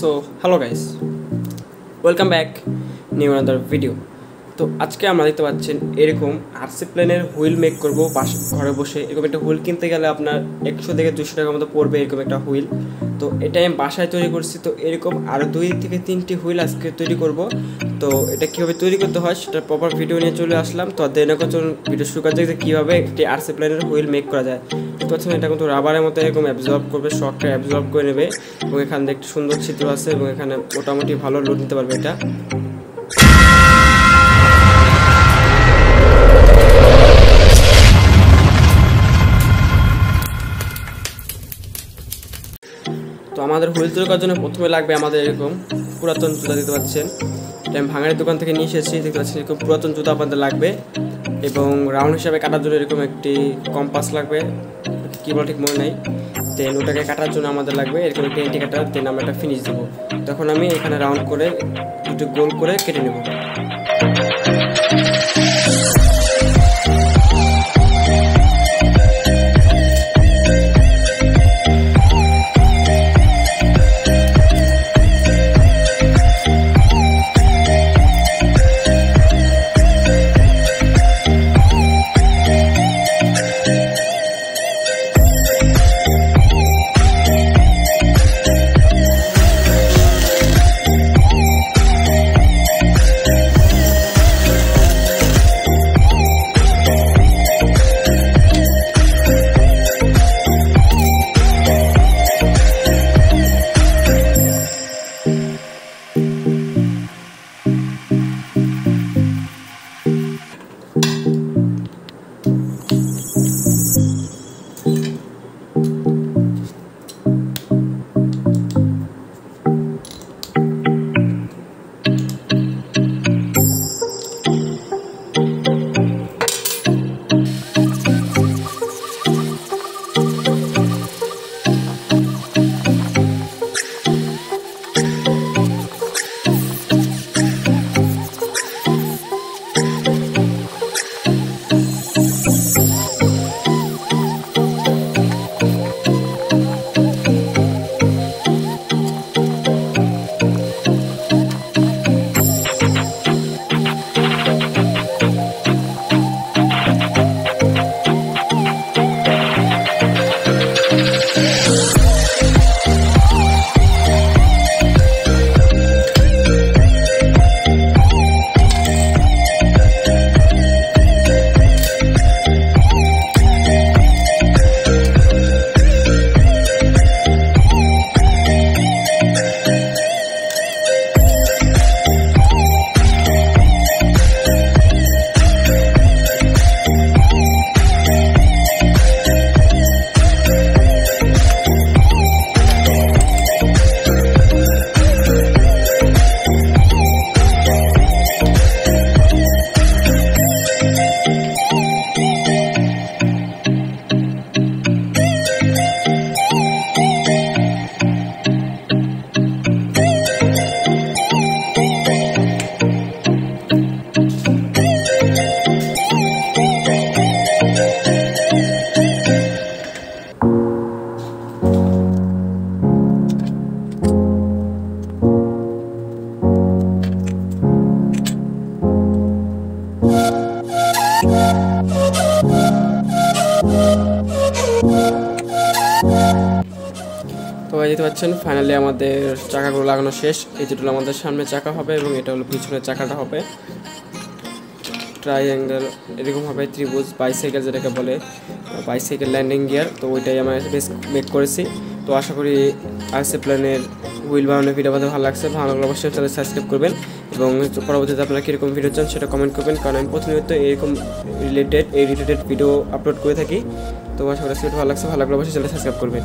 So hello guys welcome back new another video তো আজকে আমরা দেখতে পাচ্ছেন এরকম আরসি প্লেনের হুইল মেক করব, বাস ঘরে বসে। এরকম একটা হুইল কিনতে গেলে আপনার একশো থেকে দুশো টাকার মতো পড়বে এরকম একটা হুইল। তো এটা আমি বাসায় তৈরি করছি। তো এরকম আরও দুই থেকে তিনটি হুইল আজকে তৈরি করব। তো এটা কীভাবে তৈরি করতে হয় সেটা প্রপার ভিডিও নিয়ে চলে আসলাম। তো দেন এখন চলুন ভিডিও শুরু করা যায় যে কীভাবে একটি আরসি প্লেনের হুইল মেক করা যায়। দেখতে পাচ্ছেন এটা কিন্তু রাবারের মতো এরকম অ্যাবজর্ব করবে শকটা অ্যাবজর্ব করে নেবে এবং এখানে একটি সুন্দর চিত্র আছে এবং এখানে মোটামুটি ভালো লোড নিতে পারবে এটা। তো আমাদের হুইল তৈরি করার জন্য প্রথমে লাগবে আমাদের এরকম পুরাতন জুতা দিতে পাচ্ছেন এটা আমি ভাঙাড়ির দোকান থেকে নিয়ে এসেছি। দেখতে পাচ্ছি এরকম পুরাতন জুতো আপনাদের লাগবে এবং রাউন্ড হিসাবে কাটার জন্য এরকম একটি কম্পাস লাগবে। কী বলে ঠিক মনে নেই। দেন ওটাকে কাটার জন্য আমাদের লাগবে এরকম একটি এন্টি কাটার দেন আমরা একটা ফিনিশ দেবো। তখন আমি এখানে রাউন্ড করে দুটো গোল করে কেটে নেব। এই দেখতে পাচ্ছেন ফাইনালি আমাদের চাকাগুলো লাগানো শেষ। এই যেটা আমাদের সামনে চাকা হবে এবং এটা হলো পিছনের চাকাটা হবে। ট্রাইঅ্যাঙ্গেল এরকম হবে ত্রিভুজ বাইসাইকেল যেটাকে বলে বাইসাইকেল ল্যান্ডিং গিয়ার তো ওইটাই আমরা বেশ মেক করেছি। তো আশা করি আরসি প্ল্যানের হুইল বানানোর ভিডিও আমাদের ভালো লাগছে। ভালো লাগলে অবশ্যই চ্যানেল সাবস্ক্রাইব করবেন এবং পরবর্তীতে আপনারা কীরকম ভিডিও চান সেটা কমেন্ট করবেন। কারণ আমি প্রতিনিয়ত এরকম রিলেটেড এই রিলেটেড ভিডিও আপলোড করে থাকি। তো আশা করি ভালো লাগছে। ভালো লাগলে অবশ্যই চ্যানেল সাবস্ক্রাইব করবেন।